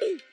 Woo!